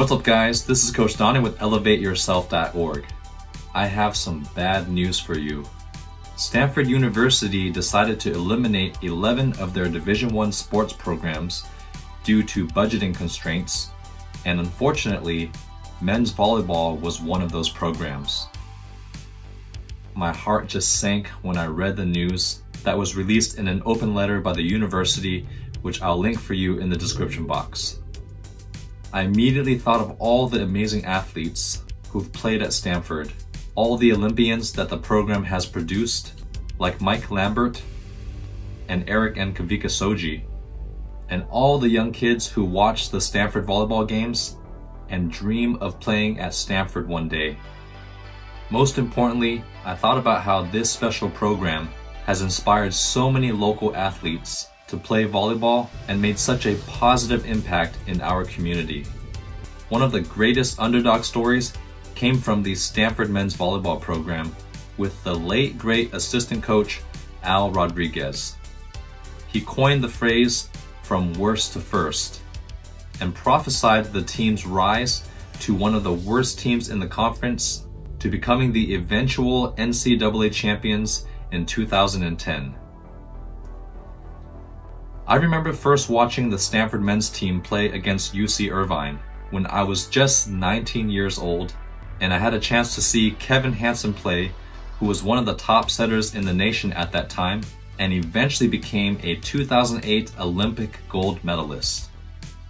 What's up guys, this is Coach Donny with ElevateYourself.org. I have some bad news for you. Stanford University decided to eliminate 11 of their Division 1 sports programs due to budgeting constraints, and unfortunately, men's volleyball was one of those programs. My heart just sank when I read the news that was released in an open letter by the university, which I'll link for you in the description box. I immediately thought of all the amazing athletes who've played at Stanford, all the Olympians that the program has produced, like Mike Lambert and Erik and Kawika Shoji, and all the young kids who watch the Stanford volleyball games and dream of playing at Stanford one day. Most importantly, I thought about how this special program has inspired so many local athletes to play volleyball and made such a positive impact in our community. One of the greatest underdog stories came from the Stanford men's volleyball program with the late great assistant coach Al Rodriguez. He coined the phrase from worst to first and prophesied the team's rise to one of the worst teams in the conference to becoming the eventual NCAA champions in 2010. I remember first watching the Stanford men's team play against UC Irvine when I was just 19 years old, and I had a chance to see Kevin Hansen play, who was one of the top setters in the nation at that time, and eventually became a 2008 Olympic gold medalist.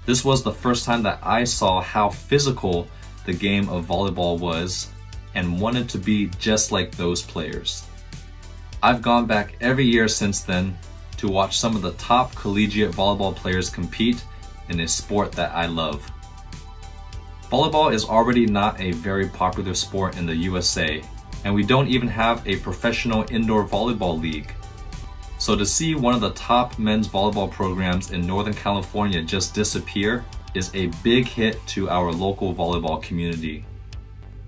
This was the first time that I saw how physical the game of volleyball was and wanted to be just like those players. I've gone back every year since then to watch some of the top collegiate volleyball players compete in a sport that I love. Volleyball is already not a very popular sport in the USA, and we don't even have a professional indoor volleyball league. So to see one of the top men's volleyball programs in Northern California just disappear is a big hit to our local volleyball community.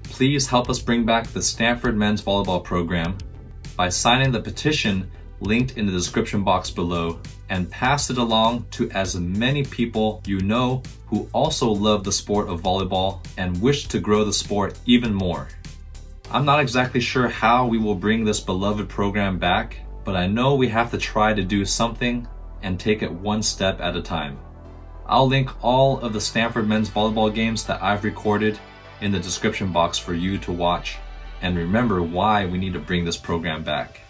Please help us bring back the Stanford men's volleyball program by signing the petition linked in the description box below and pass it along to as many people you know who also love the sport of volleyball and wish to grow the sport even more. I'm not exactly sure how we will bring this beloved program back, but I know we have to try to do something and take it one step at a time. I'll link all of the Stanford men's volleyball games that I've recorded in the description box for you to watch and remember why we need to bring this program back.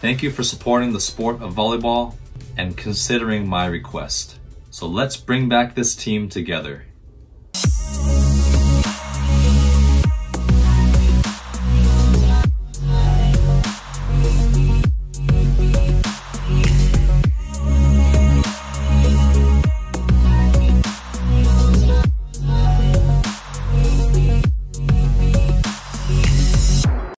Thank you for supporting the sport of volleyball and considering my request. So let's bring back this team together.